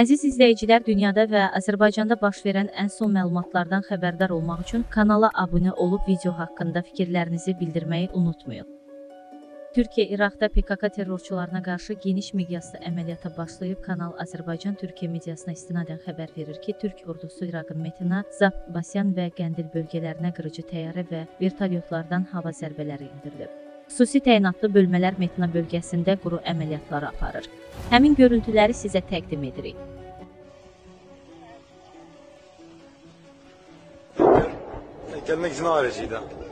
Əziz izləyicilər, dünyada və Azərbaycanda baş verən ən son məlumatlardan xəbərdar olmaq üçün kanala abunə olub video haqqında fikirlərinizi bildirməyi unutmayın. Türkiyə İraqda PKK terrorçularına qarşı geniş miqyaslı əməliyyata başlayıb. Kanal Azərbaycan Türkiyə mediasına istinadən xəbər verir ki, Türk ordusu İraqın Metina, Zap, Basyan və Qəndil bölgələrinə qırıcı təyyarə və vertolyotlardan hava zərbələri endirilib. Xüsusi təyinatlı bölmələr Metina bölgəsində quru əməliyyatları aparır. Həmin görüntüləri sizə təqdim edirik. Gelmek için aracıydı.